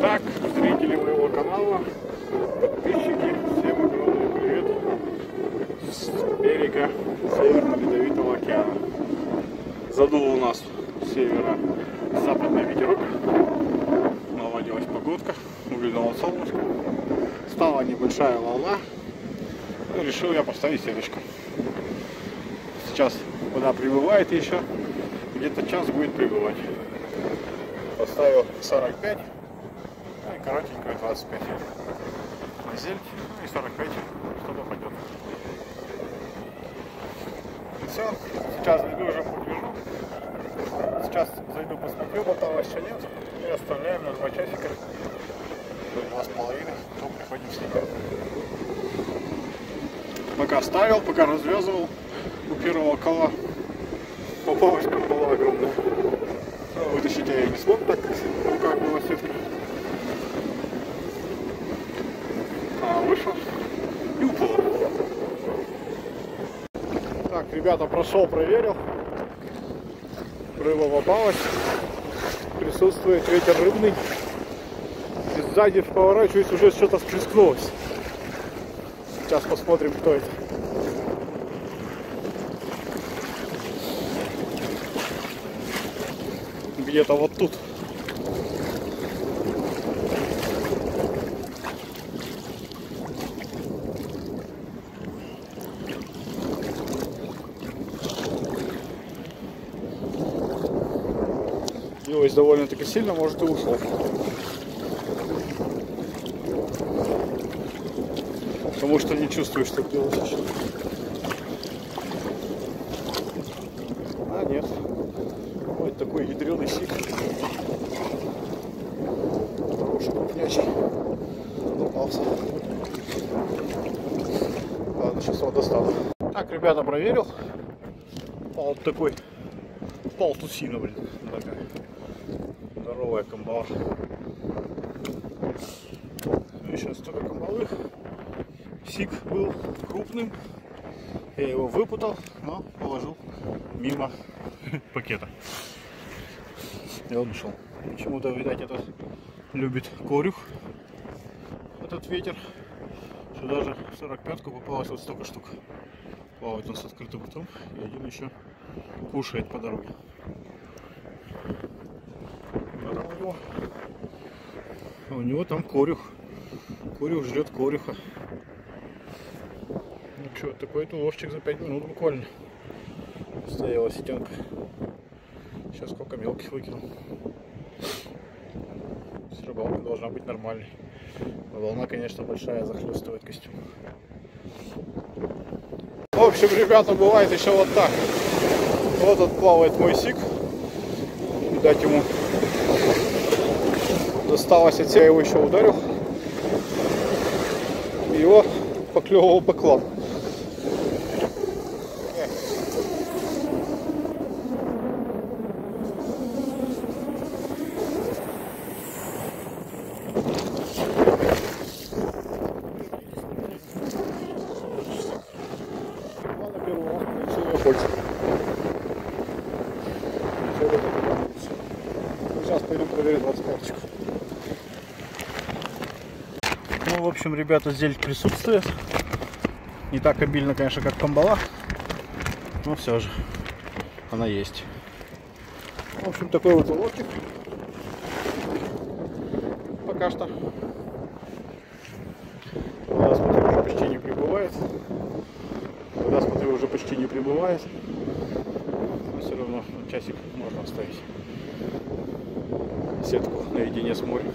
Так, зрители моего канала, подписчики, всем огромный привет с берега Северно-Ледовитого океана. Задул у нас северо-западный ветерок, наладилась погодка, выглянуло солнышко, стала небольшая волна, ну, решил я поставить сеточку. Сейчас вода прибывает еще, где-то час будет прибывать. Поставил 45, ну и коротенькую 25 на зельки, ну и 45, чтобы пойдет. Все, сейчас зайду уже погляжу. Сейчас зайду посмотрю, ботала еще нет. И оставляем на 2 часика. Два с половиной, то приходим снимать. Пока ставил, пока развязывал у первого кола. Поплавочка была огромная. Вытащить я ее не смог, так как в руках была сетка. А вышел и уплыл. Так, ребята, прошел, проверил. Рыба попалась. Присутствует ветер рыбный. И сзади поворачиваюсь, уже что-то сплескнулось. Сейчас посмотрим, кто это. Где-то вот тут. Билось довольно-таки сильно, может и ушел. Потому что не чувствую, что делать еще. А, нет. Вот такой ядреный сик. Хороший крупнячий. Попался. Ладно, сейчас его достану. Так, ребята, проверил. Вот такой полтусина, блин. Такая здоровая камбала. Ну, сейчас только камбалых. Сик был крупным. Я его выпутал, но положил мимо пакета. И он ушел. Почему-то, видать, это любит корюх. Этот ветер. Что даже в 45-ку попалось вот столько штук. Плавает он с открытым ртом. И один еще кушает по дороге. Поэтому у него, у него там корюх. Корюх ждет корюха. Ну что, такой уловчик за 5 минут буквально. Стояла сетенка. Сейчас сколько мелких выкинул. С рыбалкой должна быть нормальной. Но волна, конечно, большая, захлестывает костюм. В общем, ребята, бывает еще вот так. Вот тут плавает мой сик. Видать, ему досталось от себя, его еще ударил. Его поклевывал больше. Сейчас пойду проверю 20 карточек. В общем, ребята, зельд присутствует. Не так обильно, конечно, как камбала. Но все же она есть. В общем, такой вот уловчик. Пока что. Вода, смотрю, уже почти не прибывает. Вода, смотрю, уже почти не прибывает. Но все равно ну, часик можно оставить. Сетку наедине с морем.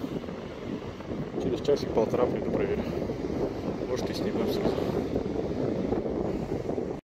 Через часик-полтора приду проверю. Может и снимем сразу.